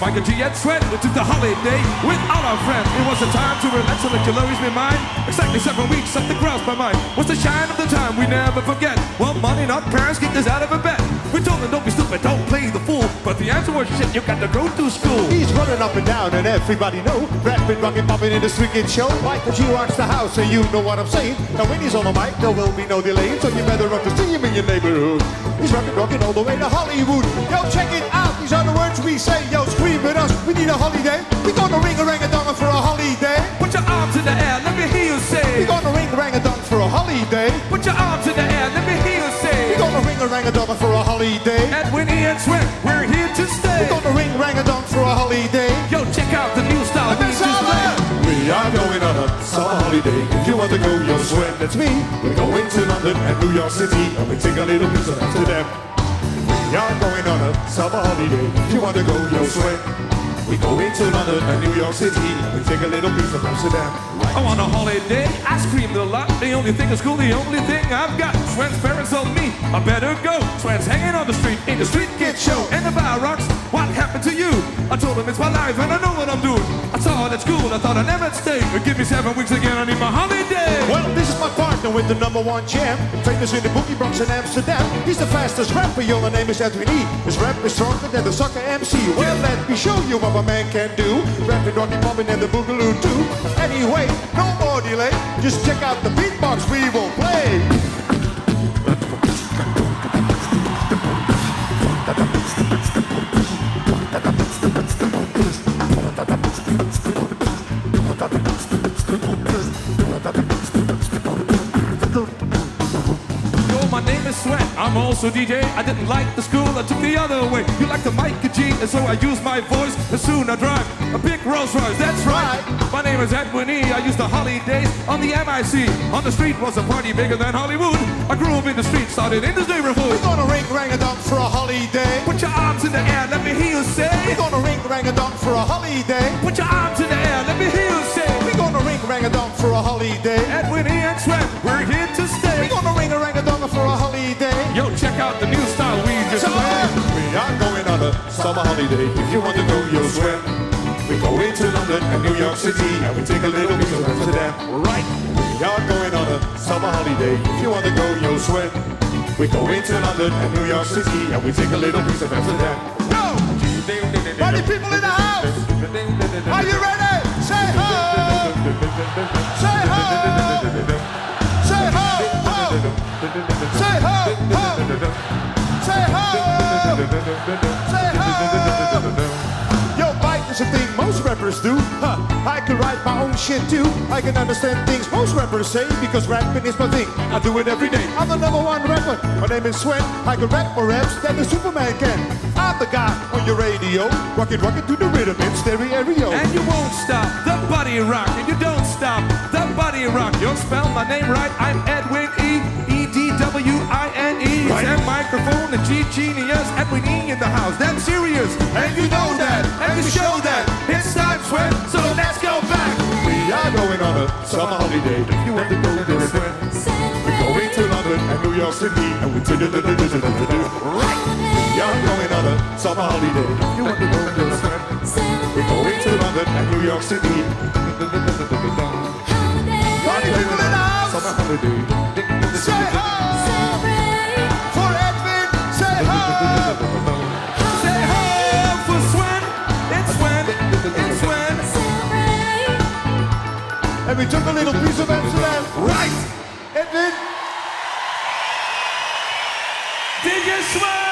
Michael G and Sven, we took the holiday with all our friends. It was a time to relax and let your worries be mine. Exactly seven weeks of the grouse my mind. Was the shine of the time we never forget. Well, money, not parents, get us out of a bed. We told them, don't be stupid, don't play the. But the answer was shit, you got to go to school. He's running up and down and everybody know Rapping, rocking, popping in the street show. Michael G rocks the house and you know what I'm saying. Now when he's on the mic there will be no delay So you better run to see him in your neighborhood. He's rocking, rocking all the way to Hollywood. Yo check it out, these are the words we say. Yo scream with us, we need a holiday. We gonna ring summer holiday. If you want to go, you'll sweat. That's me. We're going to London and New York City, and we take a little piece of Amsterdam. We are going on a summer holiday. If you want to go, you'll sweat. We go into London and New York City, we take a little piece of Amsterdam. I want a holiday. I screamed a lot. The only thing is cool, the only thing I've got. Sven's parents told me I better go. Sven's hanging on the street in the street kid show. And the bar rocks. What happened to you? I told him it's my life and I know what I'm doing. I saw it at school. I thought I never stay. But give me seven weeks again. I need my holiday. With the number one jam. Famous in the boogie Bronx in Amsterdam. He's the fastest rapper, yo. The name is Edwin E. His rap is stronger than the sucker MC. Well, let me show you what my man can do. Rapping, rocking, popping, and the boogaloo too. Anyway, no more delay. Just check out the beatbox we will play. I'm also DJ. I didn't like the school. I took the other way. You like the mic, G, and so I used my voice. And soon I drive a big Rolls Royce. That's right. My name is Edwin E. I used the holidays on the MIC. On the street was a party bigger than Hollywood. I grew up in the street, started in this neighborhood. We're gonna ring rang a dong for a holiday. Put your arms in the air, let me hear you say. We're gonna ring rang a dong for a holiday. Put your arms in the air, let me hear you say. We're gonna ring rang a dong for a holiday. Edwin E. and Sven, out the new style we just So, played. we are going on a summer holiday. If you want to go, you'll sweat. We go into London and New York City, and we take a little piece of Amsterdam. Right. We are going on a summer holiday. If you want to go, you'll sweat. We go into London and New York City, and we take a little piece of Amsterdam. Go! Party people in the house! Are you ready? Say ho! Say ho! Say ho! ho! Say rappers do. Huh. I can write my own shit too. I can understand things most rappers say because rapping is my thing. I do it every day. I'm the number one rapper. My name is Sven. I can rap more raps than the Superman can. I'm the guy on your radio, rockin' rockin' to the rhythm in stereo. And you won't stop the body rock, and you don't stop the body rock. You'll spell my name right. I'm Edwin E. E D W I N E. Right. And microphone, the G genius. Edwin E in the house. That's serious, and you know that, and you show that. Summer holiday. If you want to go, you'll sweat. We're going to London and New York City, and we take it. Right. We are going on a summer holiday. If you want to go, you'll. We're going to London and New York City. House. Summer holiday. We took a little piece of Amsterdam. Right. Edwin. Did you swear?